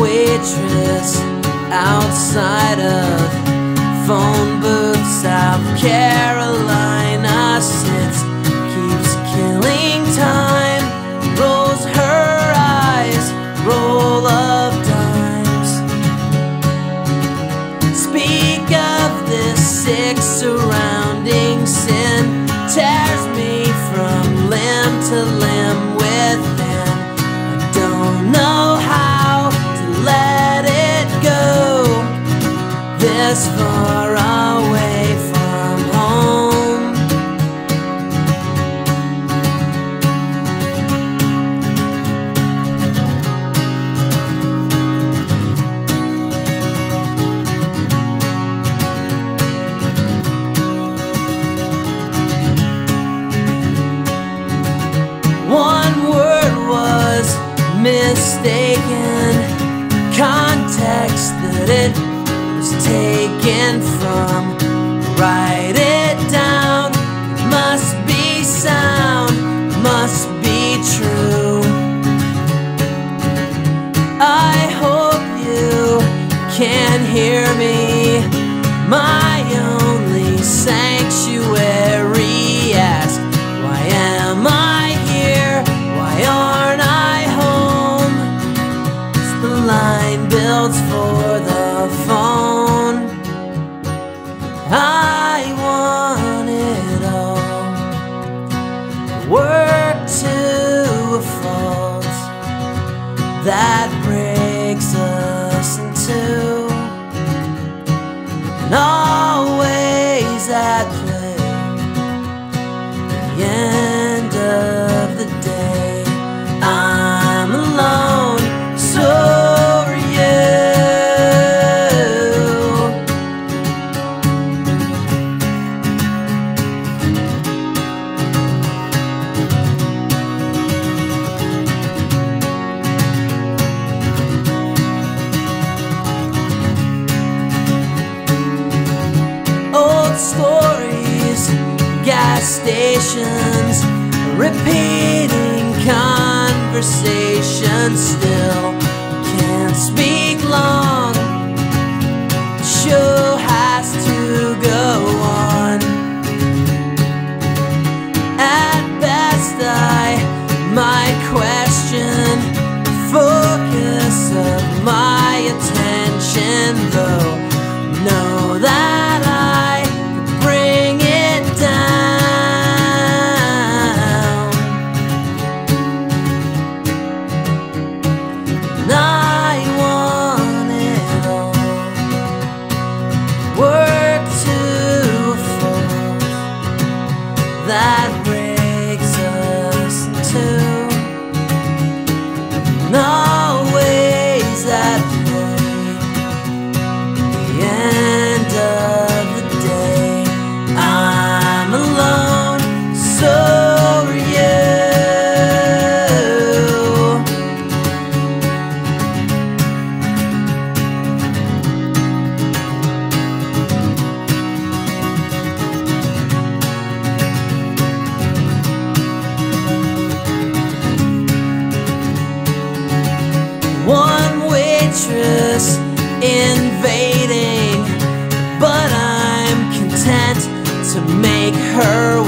waitress outside of phone booth, this far away from home. One word was mistaken, context that it was taken from. Write it down, must be sound, must be true. I hope you can hear me. My only sanctuary ask, why am I here? Why aren't I home? As the line builds for that stories, gas stations, repeating conversations still can't speak long. Show has to go on. At best, I might question the focus of my attention, though. mattress invading, but I'm content to make her